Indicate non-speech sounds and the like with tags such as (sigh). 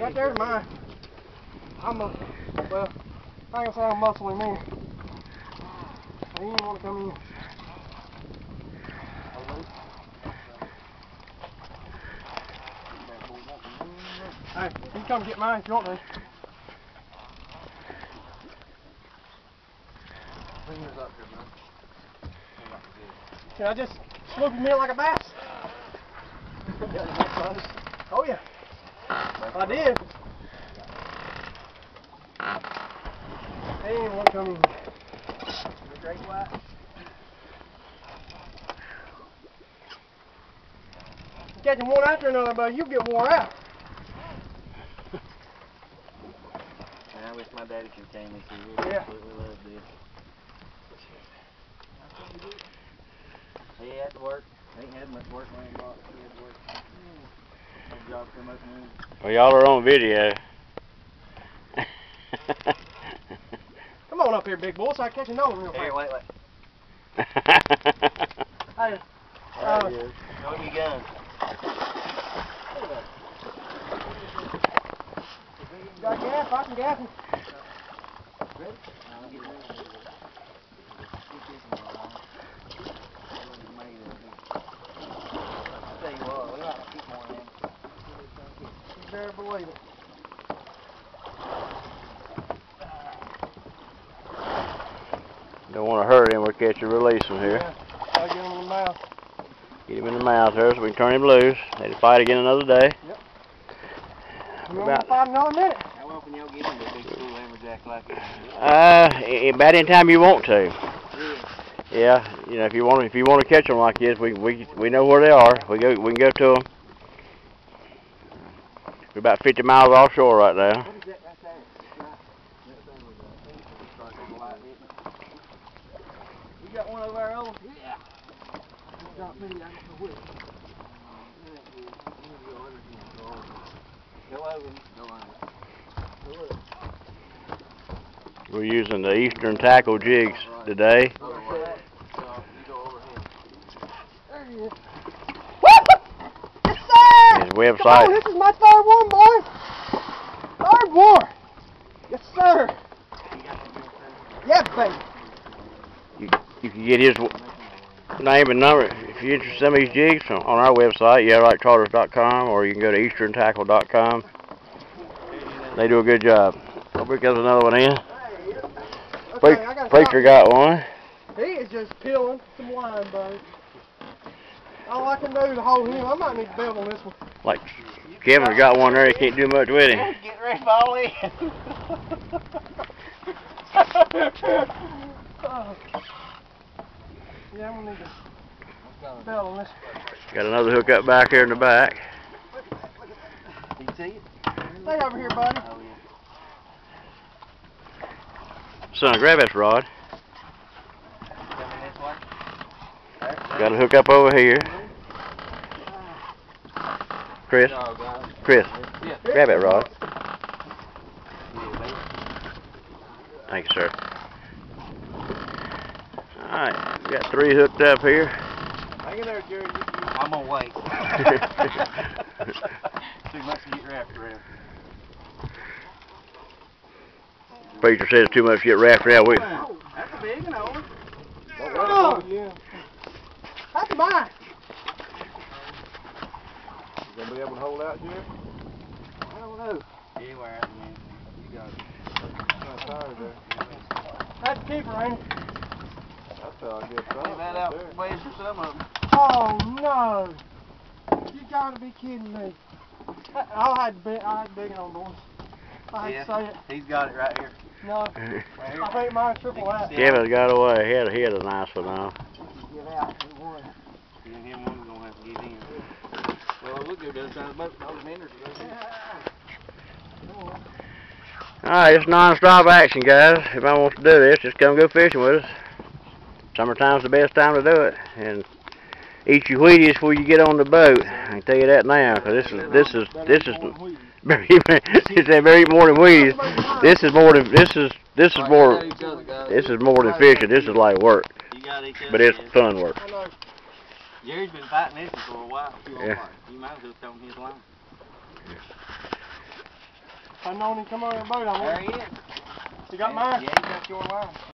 Right there's mine. I'm a, well, I gonna say I'm muscling in. He didn't want to come in. Hey, you can come get mine if you want to. Bring yours up here, man. Can I just swoop him in like a bass? (laughs) Oh yeah. I did. He didn't want to come. Great white. You catch him one after another, but you get wore out. And I wish my daddy could came this year. Yeah. Absolutely loved this. He had to work. He ain't had much work when he bought. He had to work. No job so much money. Well, y'all are on video. Come on up here, big boy, so I can catch a nose real Here, quick. wait, wait. Hey, There Uh, he is. Show him your gun. you got gas? I can gas him. Ready? Now, get ready. Get this one on. Made it. I'll tell you what, we might keep more in them. Better believe it. Don't want to hurt him. We'll catch and release him here. Yeah. Gotta get him in the mouth. Get him in the mouth there so we can turn him loose. Let him fight again another day. You want About- to fight another minute? How often y'all get into a big school lumberjack like this? Uh, about any time you want to. Really? Yeah, you know, if you want to, if you want to catch them like this, we we we know where they are. We go we can go to them. We're about 50 miles offshore right now. What is that right there? Right. That thing was, started to light, didn't it? You got one over there, old? Yeah. Me, I don't know which. We're using the Eastern tackle jigs today. Go over that. So, you go over here. There he is. Woo! Yes, sir! His Come on, website. this is my third one, boy. Third one. Yes, sir. You Yeah, baby. You can get his name and number if you're interested in some of these jigs on our website, yeahrightcharters.com, or you can go to easterntackle.com. They do a good job. Here comes another one in. Okay, Pre- I gotta Preacher got one. He is just peeling some line, buddy. All I can do to hold him, I might need to bail on this one. Like Kevin's got one there. He can't do much with him. Get ready to fall in. Oh. Yeah, I'm gonna need to bail on this. Got another hook up back here in the back. You see it? Stay over here, buddy. Oh, yeah. Son, grab this rod. Coming this way? There. Got a hook up over here. Chris, Chris, Yeah. grab it, rod. Thank you, sir. Alright, we got three hooked up here. Hang in there, Jerry. I'm gonna wait. (laughs) Too much to get wrapped around. Preacher says too much to get wrapped around. We, Oh, that's a big one, Oh, yeah. That's mine. You gonna be able to hold out, Jerry? I don't know. Yeah, where at, man? You got it. I'm tired there. That's a keeper, ain't it? That's how I get some. that out ways for some of them. Oh, no. You gotta be kidding me. I, I had to be, I had to dig on, boys. I hate to say it. He's got it right here. No, Right (laughs) here. I think mine's triple that. Kevin's got away. He had, he had a nice one now. Get out. He won. Yeah, him one gonna have to get in. Well, look at the other side of the boat. All the vendors are. Alright, it's non-stop action, guys. If I want to do this, just come go fishing with us. Summertime's the best time to do it. And eat your Wheaties before you get on the boat. I can tell you that now, because this is, this is, this is, he said better eat more than (laughs) Wheaties. This is more than, this is, this is more, each other, guys. this is more than fishing. This is like work. You got each other. But it's fun work. I know. Jerry's been fighting this one for a while. Yeah. You might as well tell him his line. I known him come on the boat. I There he is. You got yeah, mine? Yeah, he got your line.